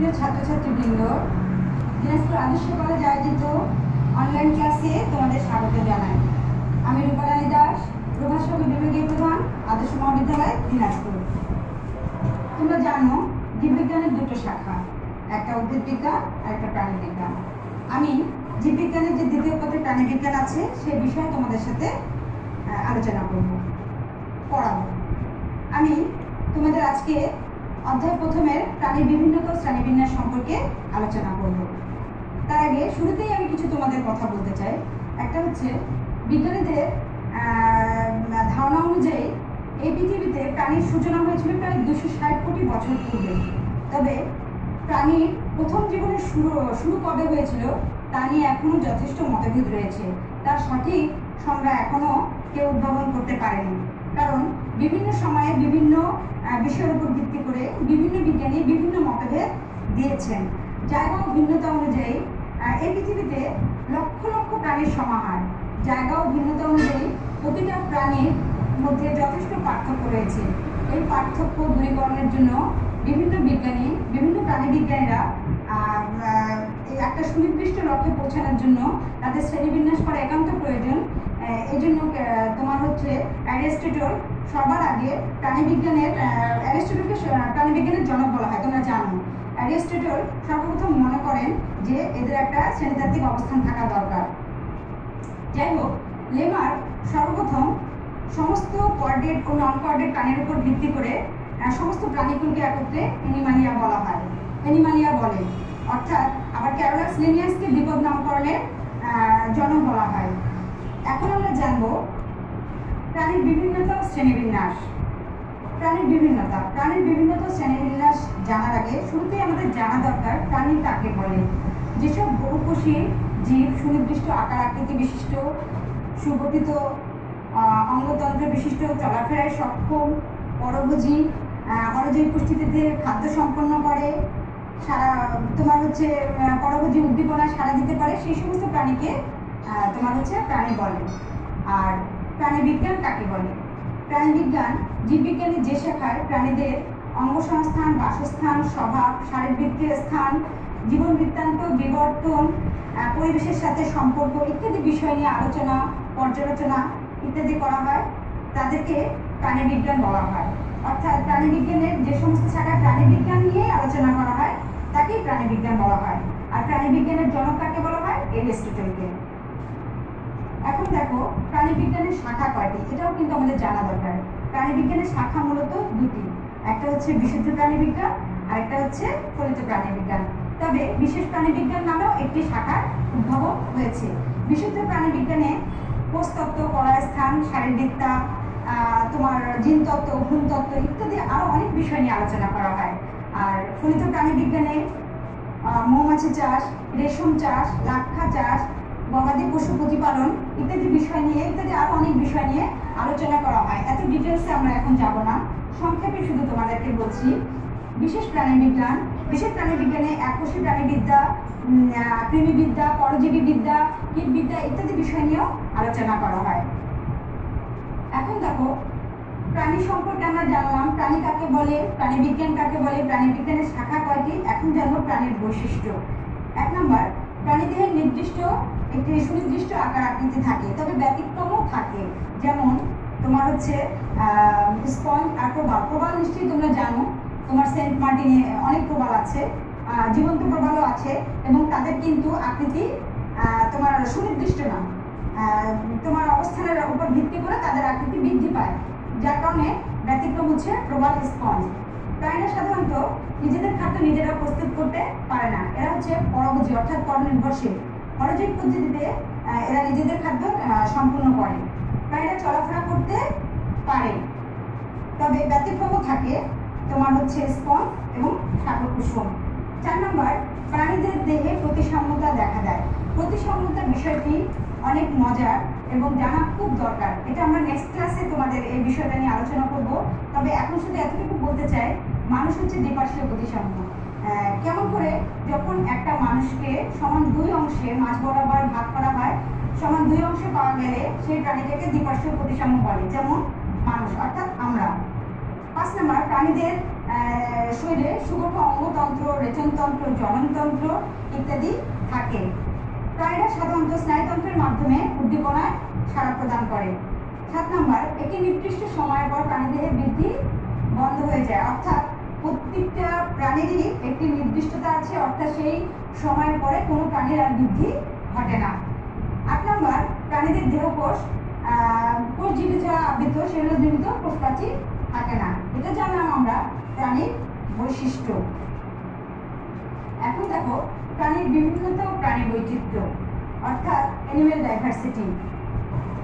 প্রিয় ছাত্রছাত্রীবৃন্দ, দিনাজপুর আদর্শ কলেজ আয়োজিত অনলাইন ক্লাসে তোমাদের স্বাগত জানাই। আমি রূপারানী দাস, প্রভাষক বিভাগীয় প্রধান আদর্শ মহাবিদ্যালয়, দিনাজপুর। তোমরা জানো, জীববিজ্ঞানের দুটো শাখা, একটা উদ্ভিদ বিজ্ঞান আর একটা প্রাণী আমি জীববিজ্ঞানের যে দ্বিতীয় পথে প্রাণী আছে, সে বিষয়ে তোমাদের সাথে আলোচনা করব, পড়াবো। আমি তোমাদের আজকে অধ্যায় প্রথমের প্রাণীর বিভিন্নতা শ্রেণীবিন্যাস সম্পর্কে আলোচনা করব। তার আগে শুরুতেই আমি কিছু তোমাদের কথা বলতে চাই। একটা হচ্ছে বিজ্ঞানীদের ধারণা অনুযায়ী এই পৃথিবীতে প্রাণীর সূচনা হয়েছিল প্রায় দুশো ষাট কোটি বছর পূর্বে। তবে প্রাণীর প্রথম জীবনের শুরু শুরু কবে হয়েছিল তা নিয়ে এখনও যথেষ্ট মতভেদ রয়েছে। তার সঠিক সংজ্ঞা এখনও কেউ উদ্ভাবন করতে পারেনি। কারণ বিভিন্ন সময়ে বিভিন্ন বিষয়ের উপর ভিত্তি করে বিভিন্ন বিজ্ঞানী বিভিন্ন মতভেদ দিয়েছেন। জায়গা ও ভিন্নতা অনুযায়ী এই পৃথিবীতে লক্ষ লক্ষ প্রাণীর সমাহার। জায়গা ও ভিন্নতা অনুযায়ী প্রতিটা প্রাণীর মধ্যে যথেষ্ট পার্থক্য রয়েছে। এই পার্থক্য দূরীকরণের জন্য বিভিন্ন বিজ্ঞানী, বিভিন্ন প্রাণী বিজ্ঞানীরা একটা সুনির্দিষ্ট লক্ষ্যে পৌঁছানোর জন্য তাদের শ্রেণীবিন্যাস করা একান্ত প্রয়োজন। আহ, এই জন্য তোমার হচ্ছে অ্যারিস্টটল সবার আগে প্রাণীবিজ্ঞানের অ্যারিস্টটলকে প্রাণীবিজ্ঞানের জনক বলা হয় তোমরা জানো। অ্যারিস্টটল সর্বপ্রথম মনে করেন যে এদের একটা শ্রেণীতাত্ত্বিক অবস্থান থাকা দরকার। যাই হোক লেমার সর্বপ্রথম সমস্ত কোয়ার্ডেট ও নন কোয়ার্ডেট প্রাণীর উপর ভিত্তি করে সমস্ত প্রাণীকুলকে একত্রে এনিমালিয়া বলা হয়। এনিমালিয়া বলে অর্থাৎ আবার ক্যারোলাস লিনিয়াসকে বিপদ নামকরণের জনক বলা হয়। এখন আমরা জানব প্রাণীর বিভিন্নতা শ্রেণীবিন্যাস। প্রাণীর বিভিন্নতা। প্রাণীর বিভিন্নতা শ্রেণীবিন্যাস জানার আগে শুরুতেই আমাদের জানা দরকার প্রাণী কাকে বলে। যেসব বহুকোষী জীব সুনির্দিষ্ট আকার আকৃতি বিশিষ্ট, সুগঠিত অঙ্গতন্ত্র বিশিষ্ট, চলাফেরায় সক্ষম পরভোজী অরজৈব পুষ্টিতে খাদ্য সম্পন্ন করে, সারা তোমার হচ্ছে পরভোজী উদ্দীপনা সারা দিতে পারে, সেই সমস্ত প্রাণীকে তোমার হচ্ছে প্রাণী বলে। আর প্রাণী বিজ্ঞান কাকে বলে? প্রাণী প্রাণীবিজ্ঞান জীববিজ্ঞানের যে শাখায় প্রাণীদের অঙ্গসংস্থান, বাসস্থান, স্বভাব শারীরবৃত্তীয় স্থান, জীবন বৃত্তান্ত, বিবর্তন পরিবেশের সাথে সম্পর্ক ইত্যাদি বিষয় নিয়ে আলোচনা, পর্যালোচনা ইত্যাদি করা হয়। তাদেরকে প্রাণীবিজ্ঞান বলা হয়। অর্থাৎ প্রাণীবিজ্ঞানের যে সমস্ত শাখায় প্রাণীবিজ্ঞান নিয়েই আলোচনা করা হয়, তাকেই প্রাণীবিজ্ঞান বলা হয়। আর প্রাণীবিজ্ঞানের জনক কাকে বলা হয়? এরিস্টটলকে। এখন দেখো প্রাণীবিজ্ঞানের শাখা কয়টি? এটাও কিন্তু আমাদের জানা দরকার। প্রাণীবিজ্ঞানের শাখা মূলত দুটি। একটা হচ্ছে বিশুদ্ধ প্রাণীবিজ্ঞান আর একটা হচ্ছে ফলিত প্রাণীবিজ্ঞান তবে বিশেষ প্রাণীবিজ্ঞান নামেও একটি শাখার উদ্ভাবন হয়েছে। বিশুদ্ধ প্রাণীবিজ্ঞানে কোষতত্ত্ব কলাস্থান শারীরবিদ্যা তোমার জিনতত্ত্ব, ভ্রূণতত্ত্ব ইত্যাদি আরও অনেক বিষয় নিয়ে আলোচনা করা হয়। আর ফলিত প্রাণীবিজ্ঞানে মৌমাছি চাষ, রেশম চাষ, লাক্ষা চাষ গবাদি পশু প্রতিপালন ইত্যাদি বিষয় নিয়ে ইত্যাদি আরও অনেক বিষয় নিয়ে আলোচনা করা হয়। এত ডিটেলসে আমরা এখন যাব না। সংক্ষেপে শুধু তোমাদেরকে বলছি বিশেষ প্রাণীবিজ্ঞান বিশেষ প্রাণীবিজ্ঞানে এককোষী প্রাণীবিদ্যা উম, আহ, কৃমিবিদ্যা পরজীবী বিদ্যা কীটবিদ্যা ইত্যাদি বিষয় নিয়েও আলোচনা করা হয়। এখন দেখো প্রাণী সম্পর্কে আমরা জানলাম প্রাণী কাকে বলে প্রাণীবিজ্ঞান কাকে বলে প্রাণীবিজ্ঞানের শাখা কয়টি? এখন জানব প্রাণীর বৈশিষ্ট্য। এক নম্বর প্রাণীদেহের নির্দিষ্ট একটি সুনির্দিষ্ট আকার আকৃতি থাকে, তবে ব্যতিক্রমও থাকে। যেমন তোমার হচ্ছে স্পঞ্জ আর প্রবাল। প্রবাল নিশ্চয়ই তোমরা জানো, তোমার সেন্ট মার্টিনে অনেক প্রবাল আছে জীবন্ত প্রবালও আছে, এবং তাদের কিন্তু আকৃতি তোমার সুনির্দিষ্ট না। তোমার অবস্থানের উপর ভিত্তি করে তাদের আকৃতি বৃদ্ধি পায়। যার কারণে ব্যতিক্রম হচ্ছে প্রবাল, স্পঞ্জ। প্রাণীরা সাধারণত নিজেদের খাদ্য নিজেরা প্রস্তুত করতে পারে না। এরা হচ্ছে পরভোজী অর্থাৎ পরনির্ভরশীল। পরজৈব পদ্ধতিতে এরা নিজেদের খাদ্য সম্পূর্ণ করে। প্রাণীরা চলাফেরা করতে পারে। তবে ব্যতিক্রমও থাকে তোমার হচ্ছে স্পঞ্জ এবং সাগর কুসুম চার নম্বর, প্রাণীদের দেহে প্রতিসাম্যতা দেখা দেয়। প্রতিসাম্যতা বিষয়টি অনেক মজার এবং জানা খুব দরকার। এটা আমরা নেক্সট ক্লাসে তোমাদের এই বিষয়টা নিয়ে আলোচনা করব। তবে এখন শুধু এতটুকু বলতে চাই, মানুষ হচ্ছে দ্বিপার্শ্বীয় প্রতিসাম্য। কেমন করে যখন একটা মানুষকে সমান দুই অংশে মাঝ বরাবর ভাগ করা হয়, সমান দুই অংশে পাওয়া গেলে সেই প্রাণীটাকে দ্বিপার্শ্বীয় প্রতিসাম্য বলে, যেমন মানুষ, অর্থাৎ আমরা। পাঁচ নাম্বার, প্রাণীদের শরীরে সুগঠ অঙ্গতন্ত্র, রেচনতন্ত্র, জননতন্ত্র ইত্যাদি থাকে। প্রাণীরা সাধারণত স্নায়ুতন্ত্রের মাধ্যমে উদ্দীপনায় সাড়া প্রদান করে। সাত নম্বর, একটি নির্দিষ্ট সময়ের পর প্রাণীদেহের বৃদ্ধি বন্ধ হয়ে যায়, অর্থাৎ প্রত্যেকটা প্রাণীরই একটি নির্দিষ্টতা আছে, অর্থাৎ সেই সময়ের পরে কোনো প্রাণীর আর বৃদ্ধি ঘটে না। আট নম্বর, প্রাণীদের দেহকোষ কোষ জীবে যারা আবৃত, সেগুলো নির্মিত কোষপ্রাচীর থাকে না। এটা জানলাম আমরা, প্রাণীর বৈশিষ্ট্য। এখন দেখো, প্রাণীর বিভিন্নতা ও প্রাণী বৈচিত্র্য, অর্থাৎ অ্যানিমেল ডাইভার্সিটি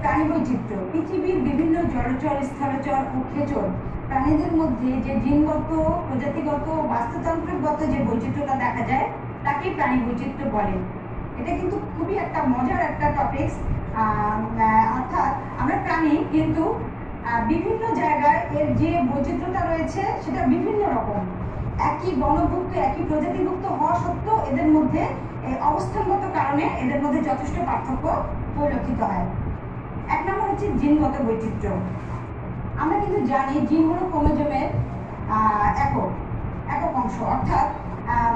প্রাণী বৈচিত্র্য। পৃথিবীর বিভিন্ন জলচর, স্থলচর ও খেচর প্রাণীদের মধ্যে যে জিনগত, প্রজাতিগত, বাস্তুতান্ত্রিকগত যে বৈচিত্র্যটা দেখা যায়, তাকেই প্রাণী বৈচিত্র্য বলে। এটা কিন্তু খুবই একটা মজার একটা টপিকস অর্থাৎ আমরা প্রাণী কিন্তু বিভিন্ন জায়গায় এর যে বৈচিত্র্যতা রয়েছে, সেটা বিভিন্ন রকম। একই গণভুক্ত একই প্রজাতিভুক্ত হওয়া সত্ত্বেও এদের মধ্যে অবস্থানগত কারণে এদের মধ্যে যথেষ্ট পার্থক্য পরিলক্ষিত হয়। এক নম্বর হচ্ছে জিনগত বৈচিত্র্য। আমরা কিন্তু জানি জিন হলো ক্রোমোজোমের একক একক অংশ, অর্থাৎ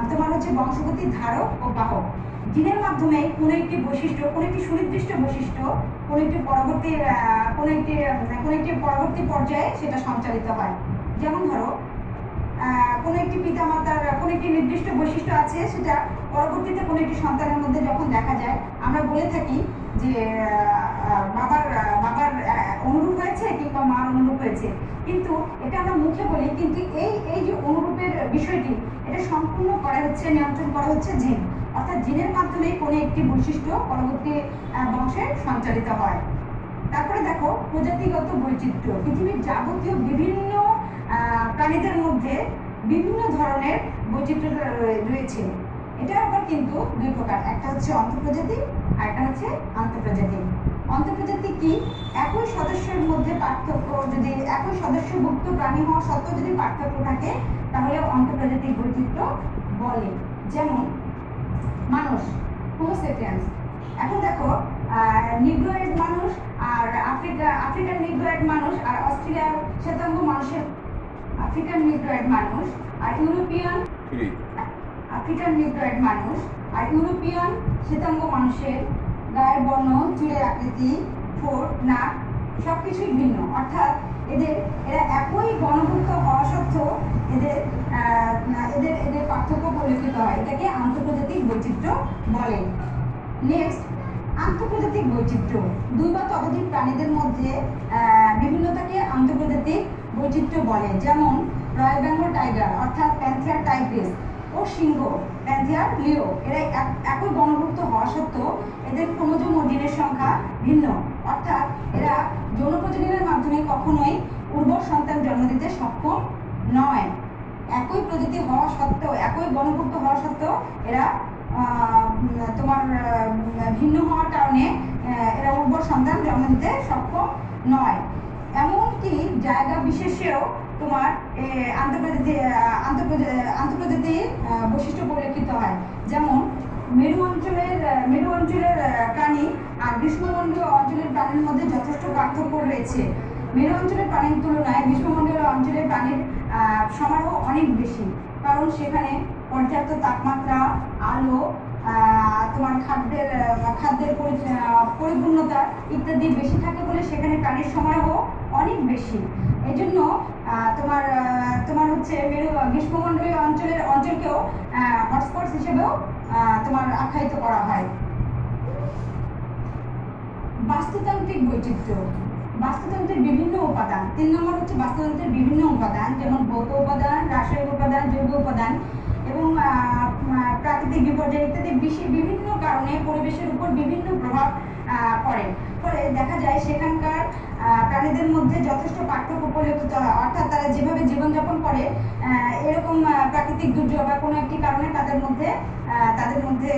তোমার হচ্ছে বংশগতির ধারক ও বাহক। জিনের মাধ্যমে কোনো একটি বৈশিষ্ট্য, কোনো একটি সুনির্দিষ্ট বৈশিষ্ট্য, কোনো একটি পরবর্তী কোনো একটি কোনো একটি পরবর্তী পর্যায়ে সেটা সঞ্চালিত হয়। যেমন ধরো কোনো একটি পিতামাতার কোনো একটি নির্দিষ্ট বৈশিষ্ট্য আছে, সেটা পরবর্তীতে কোনো একটি সন্তানের মধ্যে যখন দেখা যায়, আমরা বলে থাকি যে বাবার বাবার অনুরূপ কিংবা মার অনুরূপ হয়েছে। কিন্তু এটা আমরা মুখে বলি, কিন্তু এই এই যে অনুরূপের বিষয়টি, এটা সম্পূর্ণ করা হচ্ছে, নিয়ন্ত্রণ করা হচ্ছে জিন। অর্থাৎ জিনের মাধ্যমে কোনো একটি বৈশিষ্ট্য পরবর্তী বংশে সঞ্চালিত হয়। তারপরে দেখো, প্রজাতিগত বৈচিত্র্য। পৃথিবীর যাবতীয় বিভিন্ন প্রাণীদের মধ্যে বিভিন্ন ধরনের বৈচিত্র্য রয়েছে। এটা আবার কিন্তু দুই প্রকার। একটা হচ্ছে অন্তঃপ্রজাতি, আর একটা হচ্ছে আন্তঃপ্রজাতি। অন্তঃপ্রজাতি কি? একই সদস্যের মধ্যে পার্থক্য যদি একই সদস্যভুক্ত প্রাণী হওয়া সত্ত্বেও যদি পার্থক্য থাকে তাহলে অন্তঃপ্রজাতিক বৈচিত্র্য বলে। যেমন মানুষ হোমোসেপিয়ান্স এখন দেখো নিগ্রোয়েড মানুষ আর আফ্রিকা আফ্রিকান নিগ্রোয়েড মানুষ আর অস্ট্রেলিয়ার শ্বেতাঙ্গ মানুষের আফ্রিকান নিগ্রোয়েড মানুষ আর ইউরোপিয়ান ফ্রি আফ্রিকান নিউক্লিয়েড মানুষ আর ইউরোপিয়ান শ্বেতাঙ্গ মানুষের গায়ের বর্ণ, চুলের আকৃতি, ঠোঁট, নাক সব কিছুই ভিন্ন। অর্থাৎ এদের, এরা একই গণভুক্ত হওয়া সত্ত্বেও এদের এদের এদের পার্থক্য পরিলক্ষিত হয়। এটাকে আন্তর্জাতিক বৈচিত্র্য বলে। নেক্সট আন্তর্জাতিক বৈচিত্র্য। দুই বা ততোধিক প্রাণীদের মধ্যে বিভিন্নতাকে আন্তর্জাতিক বৈচিত্র্য বলে। যেমন, রয়্যাল বেঙ্গল টাইগার, অর্থাৎ প্যান্থিয়ার টাইগ্রিস। ও সিংহ প্যান্থিয়ার লিও এরা এক- একই গণভুক্ত হওয়া সত্ত্বেও এদের ক্রোমোজোম ও জিনের সংখ্যা ভিন্ন। অর্থাৎ এরা যৌন প্রজননের মাধ্যমে কখনোই উর্বর সন্তান জন্ম দিতে সক্ষম নয়। একই প্রজাতি হওয়া সত্ত্বেও, একই গণভুক্ত হওয়া সত্ত্বেও এরা তোমার ভিন্ন হওয়ার কারণে এরা উর্বর সন্তান জন্ম দিতে সক্ষম নয়। এমনকি জায়গা বিশেষেও তোমার আন্তর্জাতিক আন্তর্জাতিক বৈশিষ্ট্য পরিলক্ষিত হয়। যেমন মেরু অঞ্চলের মেরু অঞ্চলের প্রাণী আর গ্রীষ্মমণ্ডলীয় অঞ্চলের প্রাণীর মধ্যে যথেষ্ট পার্থক্য রয়েছে। মেরু অঞ্চলের প্রাণীর তুলনায় গ্রীষ্মমণ্ডলীয় অঞ্চলের প্রাণীর সমারোহ অনেক বেশি। কারণ সেখানে পর্যাপ্ত তাপমাত্রা আলো তোমার খাদ্যের খাদ্যের পরিপূর্ণতা ইত্যাদি বেশি থাকে বলে সেখানে প্রাণীর সমারোহ অনেক বেশি। এই জন্য আহ, তোমার তোমার হচ্ছে মেরু, গ্রীষ্মমণ্ডলীয় অঞ্চলের, অঞ্চলকেও হটস্পট হিসেবেও তোমার আখ্যায়িত করা হয়। বাস্তুতান্ত্রিক বৈচিত্র্য। বাস্তুতন্ত্রের বিভিন্ন উপাদান। তিন নম্বর হচ্ছে বাস্তুতন্ত্রের বিভিন্ন উপাদান, যেমন ভৌত উপাদান, রাসায়নিক উপাদান, জৈব উপাদান এবং প্রাকৃতিক বিপর্যয় ইত্যাদি বিভিন্ন কারণে পরিবেশের উপর বিভিন্ন প্রভাব পড়ে। ফলে দেখা যায় সেখানকার প্রাণীদের মধ্যে যথেষ্ট পার্থক্য পরিলক্ষিত হয়। অর্থাৎ তারা যেভাবে জীবনযাপন করে এরকম প্রাকৃতিক দুর্যোগ বা কোনো একটি কারণে তাদের মধ্যে তাদের মধ্যে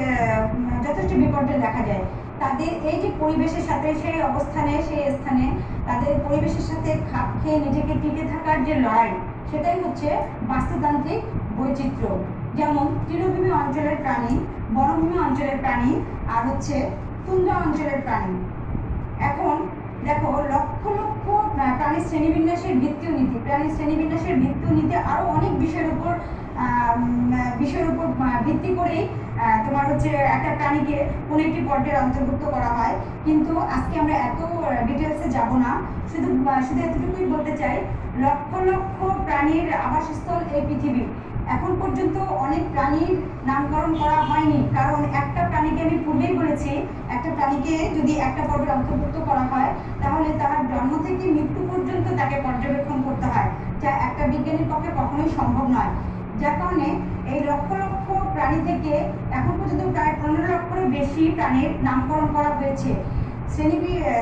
যথেষ্ট বিপর্যয় দেখা যায়। তাদের এই যে পরিবেশের সাথে সেই অবস্থানে, সেই স্থানে তাদের পরিবেশের সাথে খাপ খেয়ে নিজেকে টিকে থাকার যে লড়াই, সেটাই হচ্ছে বাস্তুতান্ত্রিক বৈচিত্র্য। যেমন তৃণভূমি অঞ্চলের প্রাণী, বনভূমি অঞ্চলের প্রাণী, আর হচ্ছে তুন্দ্রা অঞ্চলের প্রাণী। এখন দেখো, লক্ষ লক্ষ প্রা- প্রাণীর শ্রেণীবিন্যাসের ভিত্তি নীতি। প্রাণীর শ্রেণীবিন্যাসের ভিত্তি নীতি আরও অনেক বিষয়ের উপর বিষয়ের উপর ভিত্তি করেই তোমার হচ্ছে একটা প্রাণীকে কোনো একটি পর্যায়ে অন্তর্ভুক্ত করা হয়। কিন্তু আজকে আমরা এত ডিটেলসে যাব না। শুধু শুধু এতটুকুই বলতে চাই, লক্ষ লক্ষ প্রাণীর আবাসস্থল এই পৃথিবী এখন পর্যন্ত অনেক প্রাণীর নামকরণ করা হয়নি। কারণ একটা প্রাণীকে আমি পূর্বেই বলেছি, একটা প্রাণীকে যদি একটা পর্বে অন্তর্ভুক্ত করা হয়, তাহলে তার জন্ম থেকে মৃত্যু পর্যন্ত তাকে পর্যবেক্ষণ করতে হয়, যা একটা বিজ্ঞানীর পক্ষে কখনোই সম্ভব নয়। যার কারণে এই লক্ষ লক্ষ প্রাণী থেকে এখন পর্যন্ত প্রায় পনেরো লক্ষের বেশি প্রাণীর নামকরণ করা হয়েছে। শ্রেণি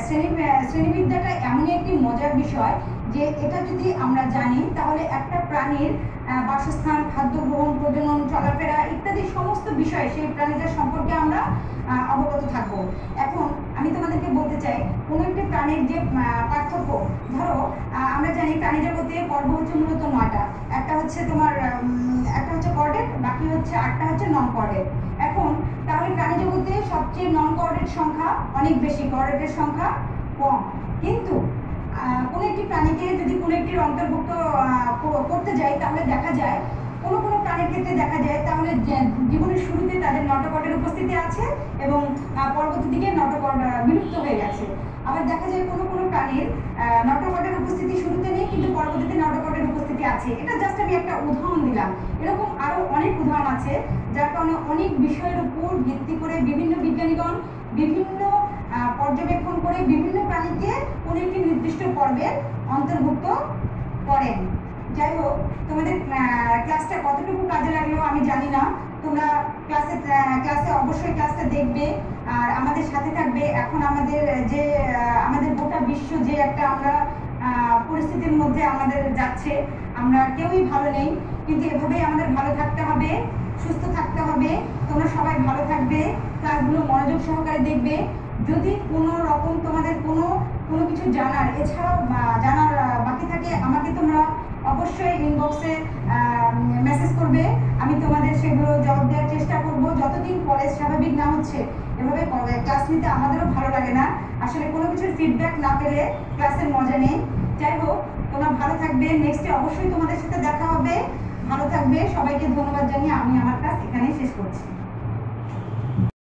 শ্রেণি শ্রেণীবিদ্যাটা এমনই একটি মজার বিষয় যে এটা যদি আমরা জানি, তাহলে একটা প্রাণীর বাসস্থান খাদ্য গ্রহণ প্রজনন, চলাফেরা ইত্যাদি সমস্ত বিষয় সেই প্রাণীটার সম্পর্কে আমরা অবগত থাকব। এখন আমি তোমাদেরকে বলতে চাই, কোনো একটি প্রাণীর যে পার্থক্য, ধরো আমরা জানি প্রাণী জগতে পর্ব হচ্ছে মূলত নয়টা। একটা হচ্ছে তোমার একটা হচ্ছে কর্ডেট বাকি হচ্ছে আটটা হচ্ছে নন কর্ডেট এখন, তাহলে প্রাণী জগতে সবচেয়ে নন কর্ডেট সংখ্যা অনেক বেশি কর্ডেটের সংখ্যা কম। কিন্তু কোনো একটি প্রাণীকে যদি কোনো একটির অন্তর্ভুক্ত করতে যাই, তাহলে দেখা যায়, কোনো কোনো প্রাণীর ক্ষেত্রে দেখা যায়, তাহলে জীবনের শুরুতে তাদের নটকটের উপস্থিতি আছে এবং পরবর্তী দিকে নটকট বিলুপ্ত হয়ে গেছে। আবার দেখা যায় কোনো কোনো প্রাণীর নটকটের উপস্থিতি শুরুতে নেই, কিন্তু পরবর্তীতে নটকটের উপস্থিতি আছে। এটা জাস্ট আমি একটা উদাহরণ দিলাম। এরকম আরও অনেক উদাহরণ আছে, যার কারণে অনেক বিষয়ের উপর ভিত্তি করে বিভিন্ন বিজ্ঞানীগণ বিভিন্ন পর্যবেক্ষণ করে বিভিন্ন প্রাণীকে কোনো একটি নির্দিষ্ট পর্বের অন্তর্ভুক্ত করেন। যাই হোক, তোমাদের ক্লাসটা কতটুকু কাজে লাগল আমি জানি না। তোমরা ক্লাসে ক্লাসে অবশ্যই ক্লাসটা দেখবে। আর আমাদের সাথে থাকবে এখন আমাদের যে আমাদের গোটা বিশ্ব যে একটা আমরা পরিস্থিতির মধ্যে আমাদের যাচ্ছে, আমরা কেউই ভালো নেই। কিন্তু এভাবেই আমাদের ভালো থাকতে হবে, সুস্থ থাকতে হবে। তোমরা সবাই ভালো থাকবে। ক্লাসগুলো মনোযোগ সহকারে দেখবে। যদি কোনো রকম তোমাদের কোনো কোনো কিছু জানার, এছাড়াও জানার বাকি থাকে, আমাকে তোমরা অবশ্যই ইনবক্সে মেসেজ করবে। আমি তোমাদের সেগুলো জবাব দেওয়ার চেষ্টা করব। যতদিন কলেজ স্বাভাবিক না হচ্ছে, এভাবে ক্লাস নিতে আমাদেরও ভালো লাগে না। আসলে কোনো কিছুর ফিডব্যাক না পেলে ক্লাসের মজা নেই। যাই হোক, তোমরা ভালো থাকবে। নেক্সটে অবশ্যই তোমাদের সাথে দেখা হবে। ভালো থাকবে। সবাইকে ধন্যবাদ জানিয়ে আমি আমার ক্লাস এখানেই শেষ করছি।